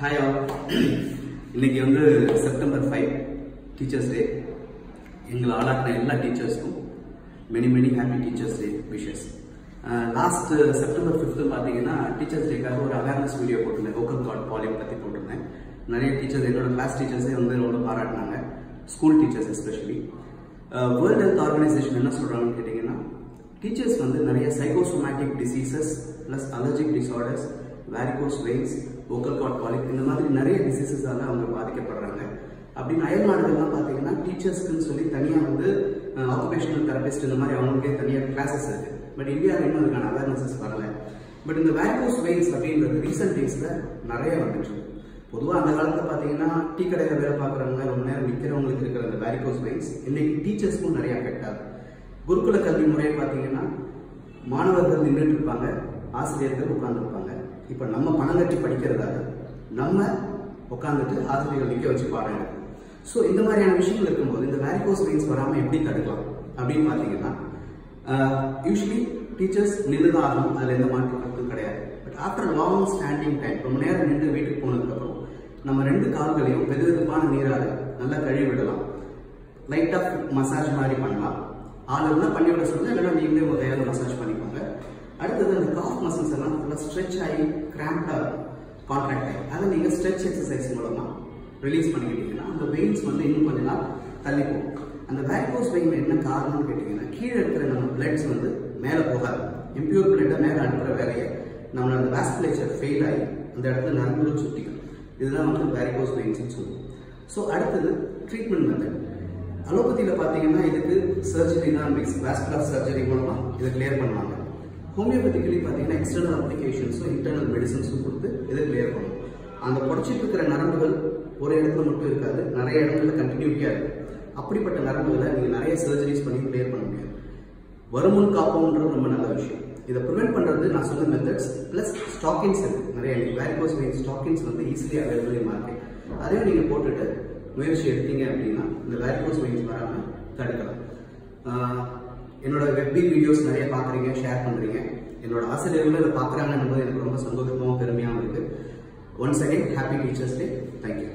Hi all இன்னைக்கு வந்து September five teachers day எங்களை ஆளாக்கின எல்லா டீச்சர்ஸ்க்கும் many many happy teachers day wishes last September fifth பார்த்தீங்கன்னா டீச்சர்ஸ் டேக்காக ஒரு அவேர்னஸ் வீடியோ போட்டிருந்தேன். லோக்கல் கார்ட் பாலியம் பற்றி போட்டிருந்தேன். நிறைய டீச்சர்ஸ் என்னோட கிளாஸ் டீச்சர்ஸே வந்து ரொம்ப பாராட்டினாங்க. School teachers especially World Health Organisation என்ன சொல்கிறாங்கன்னு கேட்டிங்கன்னா டீச்சர்ஸ் வந்து நிறைய psychosomatic diseases plus allergic disorders varicose veins vocal cord polyp இந்த மாதிரி நிறைய டிசீசஸால அவங்க பாதிக்கப்படுறாங்க. அப்படின்னு அயல் நாடுகள்லாம் பார்த்தீங்கன்னா டீச்சர்ஸ்க்குன்னு சொல்லி தனியாக வந்து ஆக்குபேஷனல் தெரபிஸ்ட் இந்த மாதிரி அவங்களுக்கே தனியாக கிளாஸஸ் இருக்கு. பட் இந்தியாவில் இன்னும் அதுக்கான அவேர்னஸஸ் வரல. பட் இந்த வேரிகோஸ் வெயின்ஸ் அப்படின்றது ரீசெண்ட் டேஸில் நிறைய வந்துட்டு பொதுவாக அந்த காலத்தில் பார்த்தீங்கன்னா டீ கடையில் வேலை பார்க்குறவங்க ரொம்ப நேரம் நிற்கிறவங்களுக்கு இருக்கிற அந்த வேரிகோஸ் வெயின்ஸ் இன்னைக்கு டீச்சர்ஸ்க்கும் நிறைய அஃபெக்ட் ஆகுது. குருகுல கல்வி முறையை பார்த்தீங்கன்னா மாணவர்கள் நின்றுட்டு இருப்பாங்க. ஆசிரியர்கள் உட்கார்ந்துருப்பாங்க. இப்போ நம்ம பணம் கட்டி படிக்கிறதால நம்ம உட்காந்துட்டு ஆசிரியர்கள் நிற்க வச்சு பாடம் ஸோ இந்த மாதிரியான விஷயங்கள் இருக்கும்போது இந்த வேரிகோஸ் வெயின்ஸ் வராமல் எப்படி தடுக்கலாம் அப்படின்னு பார்த்தீங்கன்னா யூஸ்வலி டீச்சர்ஸ் நின்று தான் ஆகணும். அதில் எந்த மாற்று கருத்தும் கிடையாது. But after long standing time ரொம்ப நேரம் நின்று வீட்டுக்கு போனதுக்கப்புறம் நம்ம ரெண்டு கால்களையும் வெது வெதுப்பான நீரால் நல்லா கழுவி விடலாம் லைட்டாக மசாஜ் மாதிரி பண்ணலாம். ஆள் பண்ணி விட சொல்லுங்க இல்லைன்னா நீங்களே உங்கள் கையால் மசாஜ் பண்ணிக்கோங்க. அடுத்தது அந்த காஃப் மசில்ஸ் எல்லாம் ஃபுல்லாக ஸ்ட்ரெச் ஆகி கிராம்ப்டாக கான்ட்ராக்ட் ஆகி. அதை நீங்கள் ஸ்ட்ரெச் எக்ஸசைஸ் மூலமாக ரிலீஸ் பண்ணிக்கிட்டீங்கன்னா அந்த வெயின்ஸ் வந்து இன்னும் கொஞ்ச நாள் தள்ளி போகும் அந்த வேரிகோஸ் வெயின் என்ன காரணம்னு கேட்டிங்கன்னா கீழே இருக்கிற நம்ம பிளட்ஸ் வந்து மேலே போகாது. இம்பியூர் பிளட்டை மேலே அனுப்புகிற வேலையை நம்மளோட அந்த வேஸ்குலேச்சர் ஃபெயில் ஆகி அந்த இடத்துல நரம்புகள் சுட்டிக்கும் இதுதான் வந்து வேரிகோஸ் வெயின்ஸ்னு சொல்லுவோம். ஸோ அடுத்தது ட்ரீட்மெண்ட் மெத்தட் அலோபதியில் பார்த்தீங்கன்னா இதுக்கு சர்ஜரி தான் மிக்ஸ் வேஸ்குலர் சர்ஜரி மூலமாக இதை கிளியர் பண்ணுவாங்க. ஹோமியோபதிக்கலி பார்த்தீங்கன்னா எக்ஸ்டர்னல் அப்ளிகேஷன்ஸும் இன்டர்னல் மெடிசன்ஸும் கொடுத்து இதை கிளியர் பண்ணும். அந்த புடச்சிட்டு இருக்கிற நரம்புகள் ஒரு இடத்துல மட்டும் இருக்காது நிறைய இடத்துல கண்டினியூட்டியாக இருக்கும் அப்படிப்பட்ட நரம்புகளை நீங்கள் நிறைய சர்ஜரிஸ் பண்ணி கிளியர் பண்ண முடியும் வருமுன் காப்போம்ன்றது ரொம்ப நல்ல விஷயம். இதை ப்ரிவெண்ட் பண்ணுறது நான் சொன்ன மெத்தட்ஸ் ப்ளஸ் ஸ்டாக்கிங்ஸ் இருக்குது நிறைய வேரிகோஸ் வெயின் ஸ்டாக்கிங்ஸ் வந்து ஈஸிலி அவைலபிள் இன் மார்க்கெட் அதையும் நீங்கள் போட்டுட்டு முயற்சி எடுத்தீங்க அப்படின்னா இந்த வேரிகோஸ் வெயின்ஸ் வராமல் தடுக்கலாம். என்னோட வெப்பிங் வீடியோஸ் நிறைய பார்க்குறீங்க ஷேர் பண்ணுறீங்க என்னோட ஆசிரியர்களும் இதை பார்க்குறாங்கன்னும் போது எனக்கு ரொம்ப சந்தோஷமாகவும் பெருமையாகவும் இருக்குது once again happy teachers day thank you